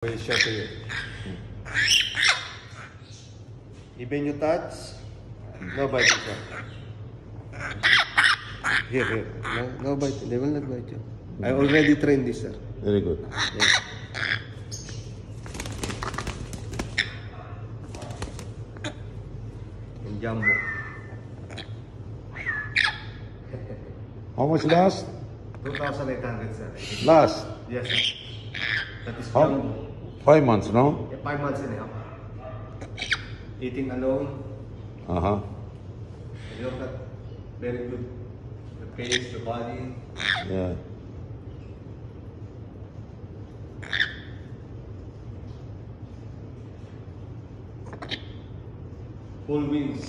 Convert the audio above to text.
show you. Even you touch, no biting, sir. Here, here. No, no biting. They will not bite you. I already trained this, sir. Very good. Yes. In jumbo. How much last? 2,800, sir. Last. Yes, sir. That is jumbo. Five months, no? Yeah, five months and a. Eating alone. Uh huh. You look at very good. The face, the body. Yeah. Full wings.